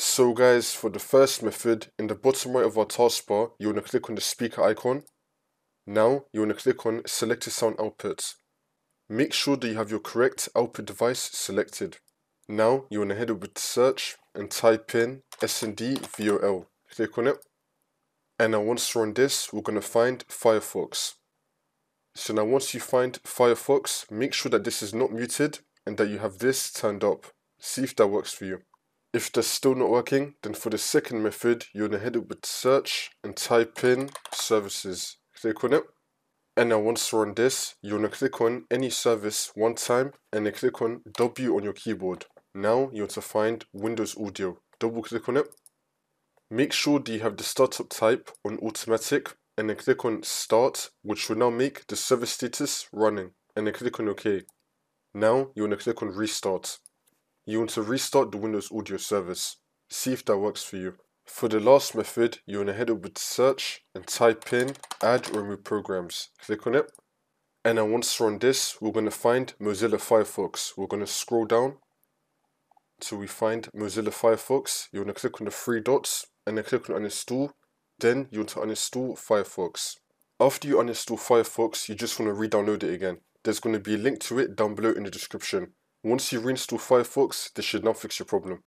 So guys, for the first method, in the bottom right of our taskbar, you want to click on the speaker icon. Now, you want to click on selected sound output. Make sure that you have your correct output device selected. Now, you want to head over to search and type in S&D VOL. Click on it. And now once we're on this, we're going to find Firefox. So now once you find Firefox, make sure that this is not muted and that you have this turned up. See if that works for you. If that's still not working, then for the second method, you're to head over to search and type in services. Click on it. And now once you're on this, you're gonna click on any service one time and then click on W on your keyboard. Now you're to find Windows Audio. Double click on it. Make sure that you have the startup type on automatic and then click on start, which will now make the service status running. And then click on OK. Now you want to click on restart you want to restart the Windows Audio service. See if that works for you. For the last method, you want to head over to search and type in add or remove programs. Click on it. And then once we're on this, we're going to find Mozilla Firefox. We're going to scroll down till we find Mozilla Firefox. You want to click on the three dots and then click on uninstall. Then you want to uninstall Firefox. After you uninstall Firefox, you just want to re-download it again. There's going to be a link to it down below in the description. Once you reinstall Firefox, this should now fix your problem.